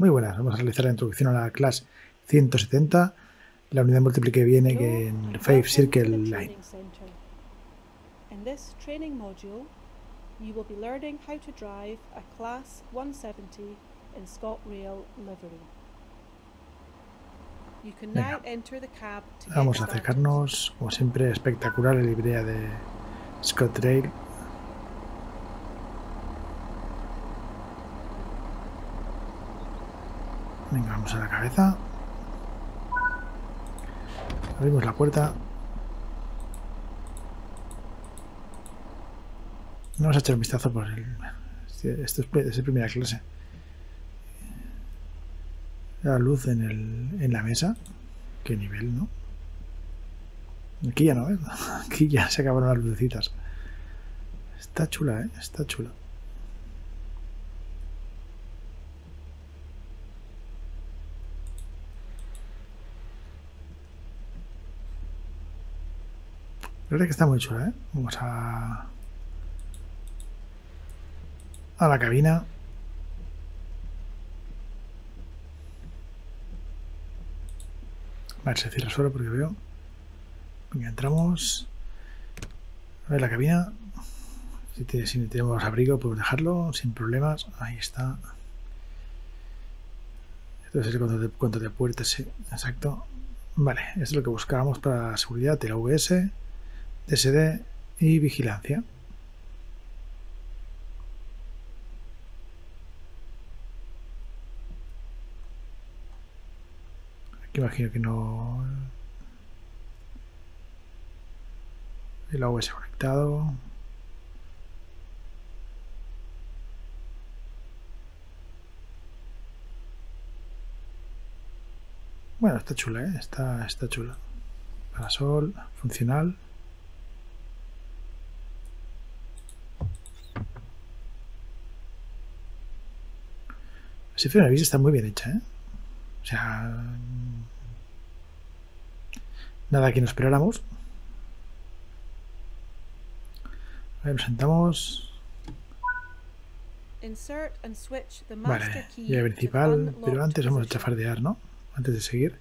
Muy buenas, vamos a realizar la introducción a la clase 170, la unidad múltiple que viene que en Five Circle Line. In this training module, you will be learning how to drive a Class 170 in ScotRail livery. You can now enter the cab to Vamos a acercarnos, como siempre, espectacular la librea de ScotRail. Venga, vamos a la cabeza. Abrimos la puerta. Vamos a echar un vistazo por el... Esto es de primera clase. La luz en, el, en la mesa. Qué nivel, ¿no? Aquí ya no, ¿eh? Aquí ya se acabaron las lucecitas. Está chula, ¿eh? Está chula. La verdad que está muy chula, ¿eh? Vamos a... A la cabina. Vale, se cierra solo porque veo. Venga, entramos. A ver la cabina. Si, te- si tenemos abrigo, podemos dejarlo sin problemas. Ahí está. Esto es el control de, puertas, sí, exacto. Vale, esto es lo que buscábamos para seguridad, TLVS, DSD y vigilancia. Aquí imagino que no. El OS conectado. Bueno, está chula, ¿eh? Está, está chula. Parasol, funcional. De aviso está muy bien hecha, ¿eh? O sea, nada que no esperáramos. A ver, nos sentamos. Vale, the principal, pero antes vamos a chafardear, ¿no? Antes de seguir.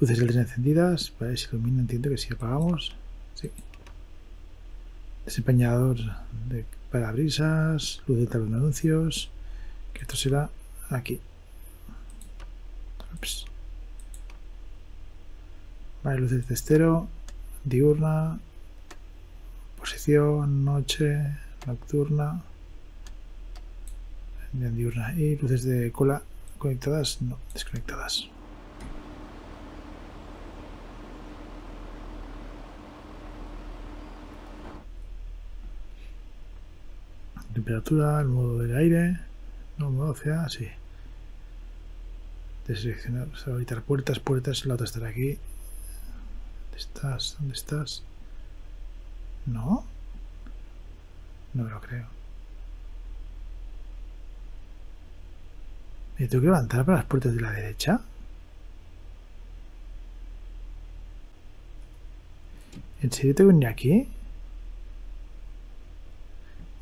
Luces del tren encendidas, vale, se ilumina, entiendo que si apagamos. Sí. Desempeñador de parabrisas, luz de tablón de anuncios, que esto será aquí. Luces de testero, diurna, posición, noche, nocturna, diurna y luces de cola conectadas, no, desconectadas. Temperatura, el modo del aire, no, modo ocean, sí. Deseleccionar, evitar puertas, puertas, la otra estará aquí. ¿Dónde estás? ¿Dónde estás? ¿No? No me lo creo. ¿Me tengo que levantar para las puertas de la derecha? ¿En serio tengo que venir aquí?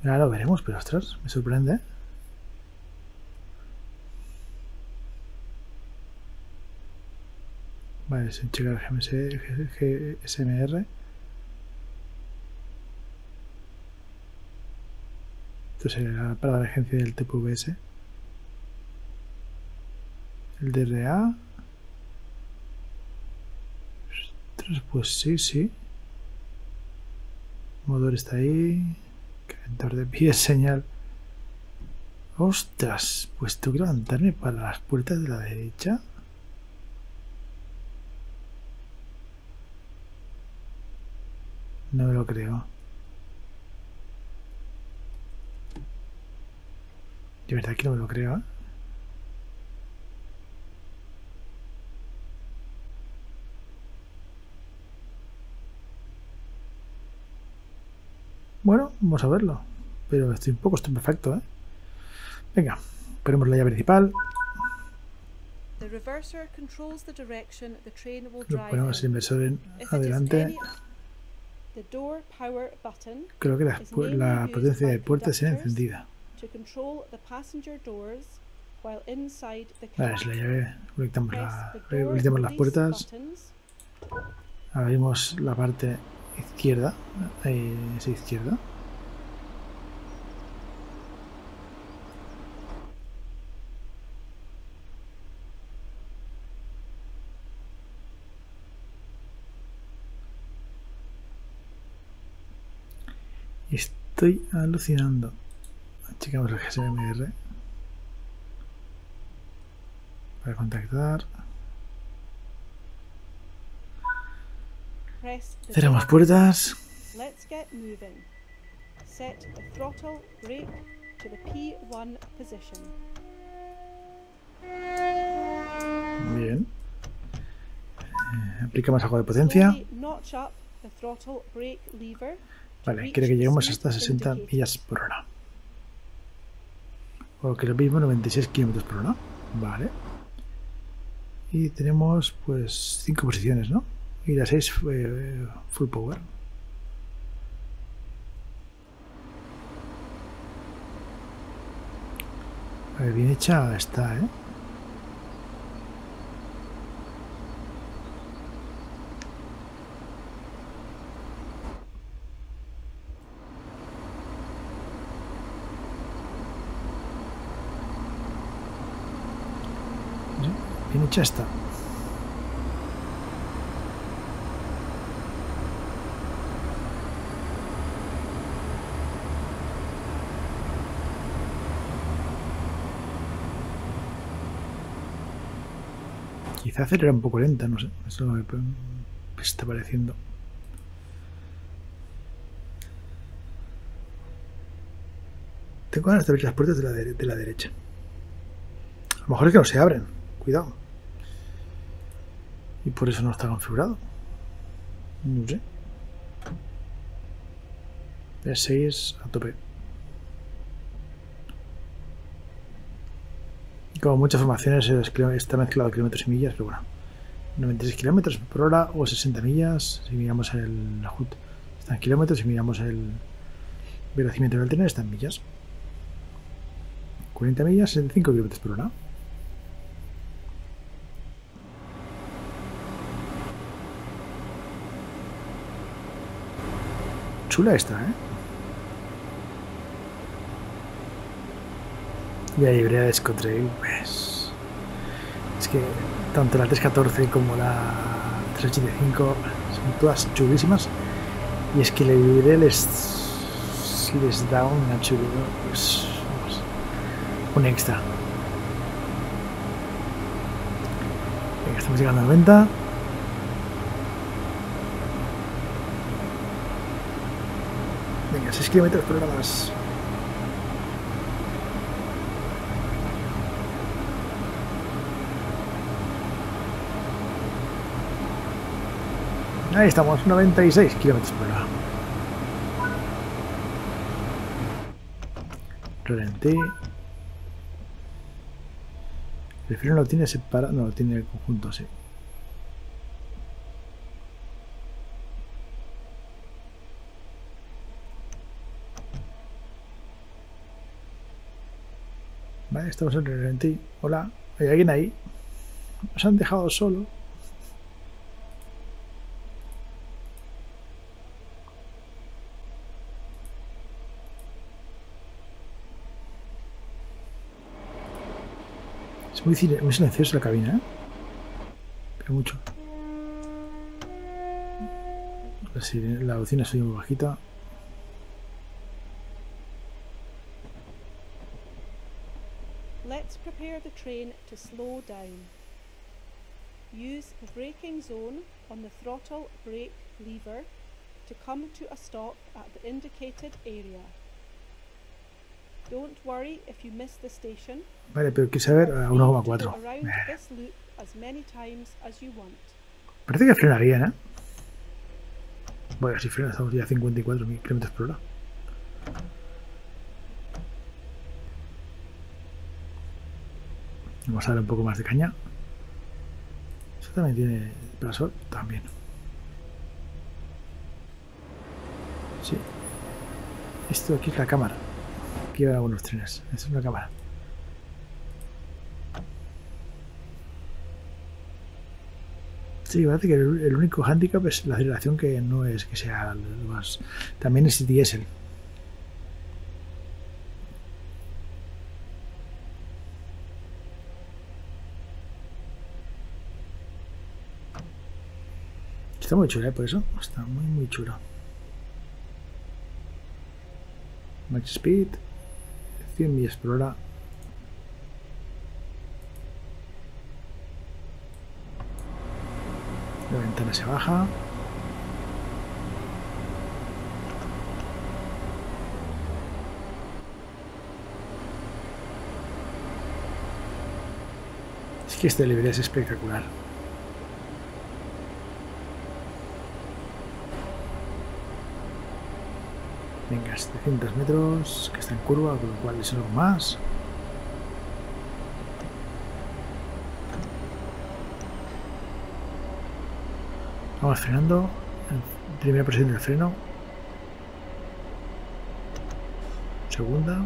Ahora lo veremos, pero ostras, me sorprende. Vale, sin checar GSMR. Esto será para la emergencia del TPVS. El DRA. Pues sí, sí. Motor está ahí. Calentar de pies, señal. Ostras, pues tengo que levantarme para las puertas de la derecha. No me lo creo. De verdad que no me lo creo, ¿eh? Bueno, vamos a verlo. Pero estoy un poco estupefacto, ¿eh? Venga, ponemos la llave principal. Lo ponemos el in. inversor en adelante. any- The door power button Creo que la, la potencia de puerta será encendida. to control the passenger doors while inside the Vale, es la llave. Conectamos, la, conectamos las puertas. Abrimos la parte izquierda. Eh, sí, izquierda. Estoy alucinando. Checamos el GSMR. Para contactar. Cerramos puertas. Let's get moving. Set the throttle brake to the P1 position. Bien. Eh, aplicamos algo de potencia. Notch up the throttle brake lever. Vale, quiere que lleguemos hasta 60 indicated. millas por hora. O que lo mismo, 96 kilómetros por hora. Vale. Y tenemos pues 5 posiciones, ¿no? Y las 6 full power. A ver, bien hecha está, ¿eh? Está. Quizá acelera un poco lenta, no sé. Eso me, está pareciendo. Tengo ganas de abrir las puertas de la, de la derecha. A lo mejor es que no se abren. Cuidado. Y por eso no está configurado. No sé. E6 a tope. Como muchas formaciones está mezclado kilómetros y millas, pero bueno. 96 kilómetros por hora o 60 millas. Si miramos el HUD está en kilómetros. Si miramos el velocímetro del tren está en millas. 40 millas, 65 kilómetros por hora. Chula esta, ¿eh? Y la librería de Scott pues. Es que tanto la 314 como la 385 son todas chulísimas. Y es que la librería les, les da una chulidad, pues. vamos, un extra. Venga, estamos llegando a 90. Venga, 6 kilómetros por hora más. Ahí estamos, 96 kilómetros por hora. Ralentí. El freno lo tiene separado, no, lo tiene en el conjunto, sí. Estamos en ralentí. Hola, ¿hay alguien ahí? Nos han dejado solo. Es muy, cine- muy silenciosa la cabina, ¿eh? Pero mucho. La, la bocina soy muy bajita. Let's prepare the train to slow down. Use the braking zone on the throttle brake lever to come to a stop at the indicated area. Don't worry if you miss the station. Vale, pero quise saber a free to go 1,4. around Eh, this loop as many times as you want. Parece que frenaría, ¿eh? Bueno, si frena, estamos ya a 54 mil kilómetros por hora. Vamos a dar un poco más de caña. Eso también tiene brazo, también. Sí. Esto aquí es la cámara. Aquí van algunos trenes. Esta es una cámara. Sí, parece que el, único hándicap es la aceleración que no es que sea lo más. También es diésel. Está muy chulo, ¿eh? Por eso. Está muy, muy chulo. Max Speed. 100 millas por hora. La ventana se baja. Es que este libre es espectacular. Venga, 700 metros, que está en curva, con lo cual es algo más. Vamos frenando. Primera presión del freno. Segunda.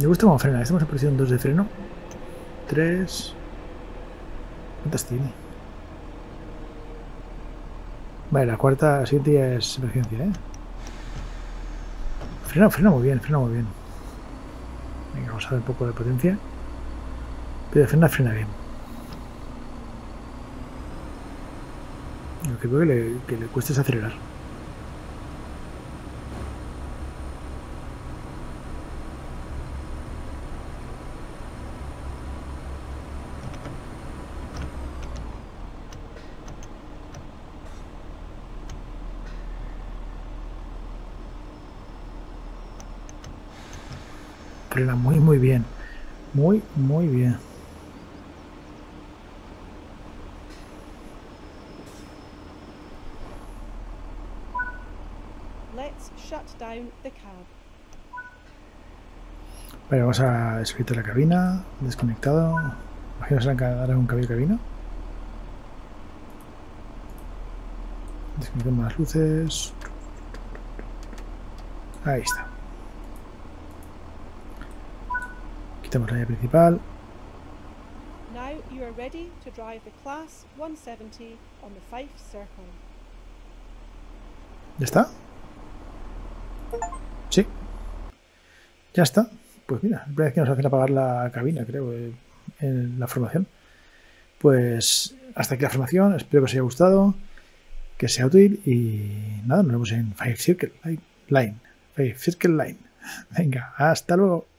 Me gusta cómo frena. Estamos en presión 2 de freno. 3. ¿Cuántas tiene? Vale, la cuarta, la siguiente ya es emergencia, ¿eh? Frena, frena muy bien, frena muy bien. Venga, vamos a ver un poco de potencia. Pero frena, frena bien. Lo que veo que le, que le cuesta es acelerar. Frena muy, muy bien. Muy, muy bien. Vale, vamos a desconectar la cabina. Desconectado. Imagino que ahora un cambio de cabina. Desconectamos las luces. Ahí está. Quitamos la llave principal. Now you are ready to drive the Class 170 on the Fife Circle. ¿Ya está? Sí. Ya está. Pues mira, es vez que nos hacen apagar la cabina, creo, eh, en la formación. Pues hasta aquí la formación. Espero que os haya gustado, que sea útil y nada, nos vemos en Five Circle Line. Five Circle Line. Venga, hasta luego.